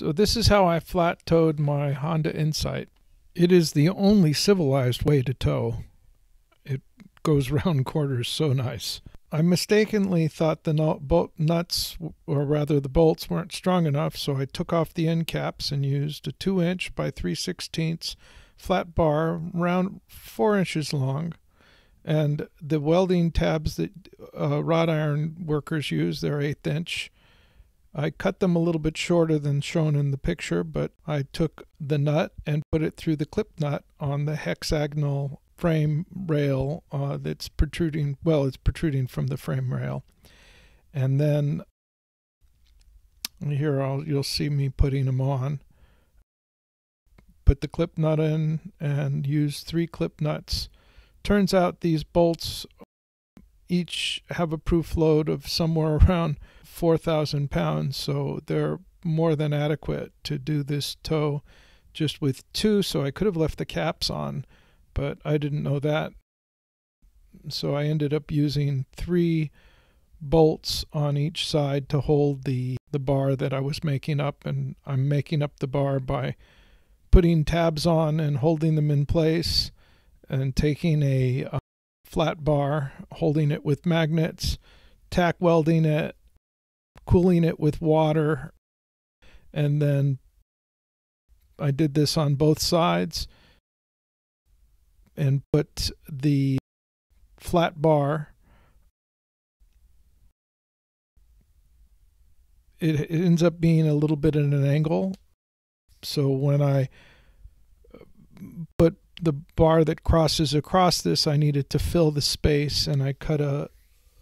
So this is how I flat towed my Honda Insight. It is the only civilized way to tow. It goes round quarters so nice. I mistakenly thought the nuts, or rather the bolts, weren't strong enough, so I took off the end caps and used a 2 inch by 3 16ths flat bar, round 4 inches long. And the welding tabs that uh, wrought iron workers use, they're eighth inch. I cut them a little bit shorter than shown in the picture, but I took the nut and put it through the clip nut on the hexagonal frame rail uh, that's protruding, well, it's protruding from the frame rail. And then here I'll, you'll see me putting them on. Put the clip nut in and use three clip nuts. Turns out these bolts each have a proof load of somewhere around 4,000 pounds, so they're more than adequate to do this tow just with two. So I could have left the caps on, but I didn't know that. So I ended up using three bolts on each side to hold the, the bar that I was making up, and I'm making up the bar by putting tabs on and holding them in place and taking a, a flat bar, holding it with magnets, tack welding it, cooling it with water, and then I did this on both sides and put the flat bar. It, it ends up being a little bit at an angle. So when I uh, put the bar that crosses across this, I needed to fill the space, and I cut a,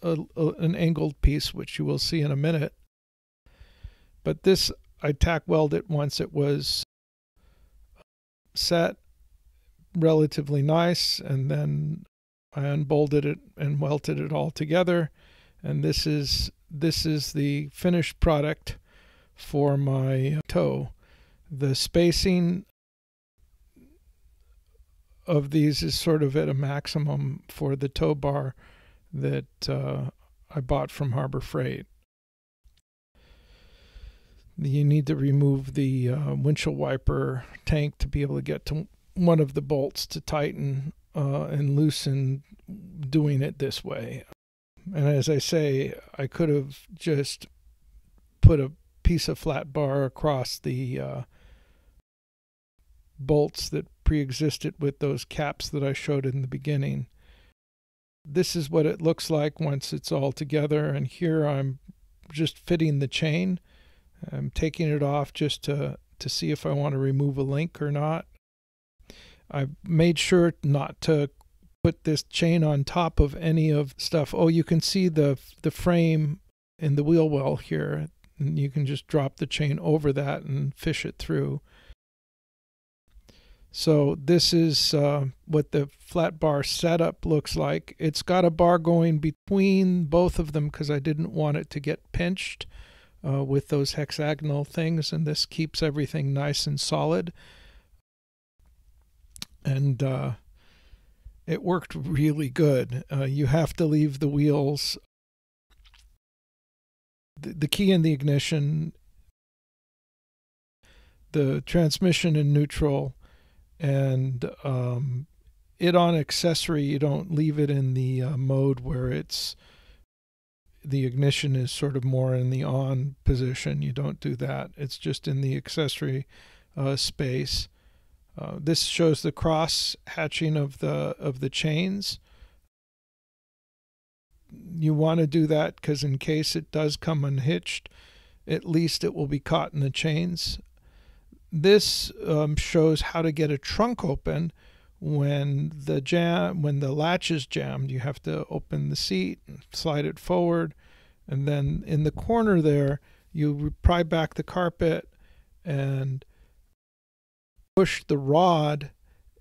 a, a, an angled piece, which you will see in a minute. But this, I tack welded it once it was uh, set, relatively nice, and then I unbolted it and welded it all together. And this is this is the finished product for my tow. The spacing of these is sort of at a maximum for the tow bar that uh, I bought from Harbor Freight. You need to remove the uh, windshield wiper tank to be able to get to one of the bolts to tighten uh, and loosen doing it this way. And as I say, I could have just put a piece of flat bar across the uh, bolts that pre-existed with those caps that I showed in the beginning. This is what it looks like once it's all together and here I'm just fitting the chain. I'm taking it off just to, to see if I want to remove a link or not. I've made sure not to put this chain on top of any of stuff. Oh, you can see the the frame in the wheel well here. And you can just drop the chain over that and fish it through. So this is uh, what the flat bar setup looks like. It's got a bar going between both of them because I didn't want it to get pinched uh, with those hexagonal things, and this keeps everything nice and solid. And uh, it worked really good. Uh, you have to leave the wheels. The, the key in the ignition, the transmission in neutral, and um, it on accessory you don't leave it in the uh, mode where it's the ignition is sort of more in the on position. You don't do that. It's just in the accessory uh, space. Uh, this shows the cross hatching of the of the chains. You want to do that because in case it does come unhitched at least it will be caught in the chains this um, shows how to get a trunk open when the jam when the latch is jammed. You have to open the seat, and slide it forward, and then in the corner there you pry back the carpet and push the rod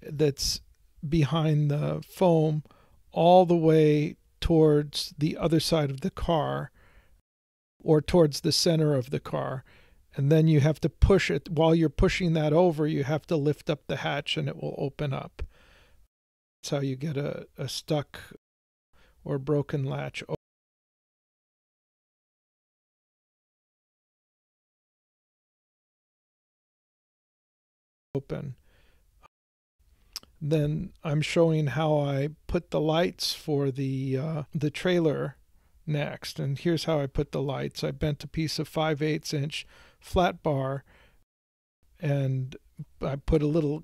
that's behind the foam all the way towards the other side of the car or towards the center of the car and then you have to push it while you're pushing that over you have to lift up the hatch and it will open up that's how you get a, a stuck or broken latch open. Then I'm showing how I put the lights for the uh, the trailer next. And here's how I put the lights. I bent a piece of 5 8 inch flat bar and I put a little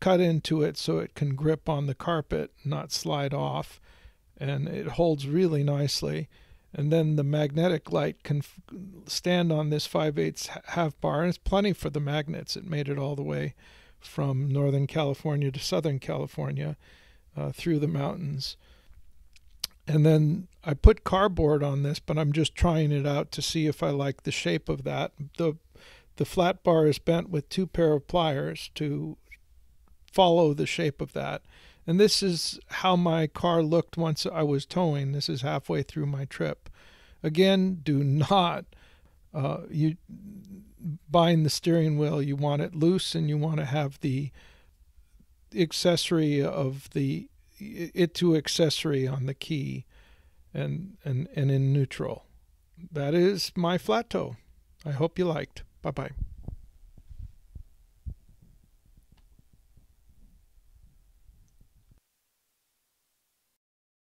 cut into it so it can grip on the carpet, not slide off. And it holds really nicely. And then the magnetic light can f- stand on this 5 8 half bar, and it's plenty for the magnets. It made it all the way from Northern California to Southern California uh, through the mountains. And then I put cardboard on this, but I'm just trying it out to see if I like the shape of that. The the flat bar is bent with two pair of pliers to follow the shape of that. And this is how my car looked once I was towing. This is halfway through my trip. Again, do not uh, you bind the steering wheel. You want it loose, and you want to have the accessory of the it to accessory on the key and, and, and in neutral. That is my flat tow. I hope you liked. Bye bye.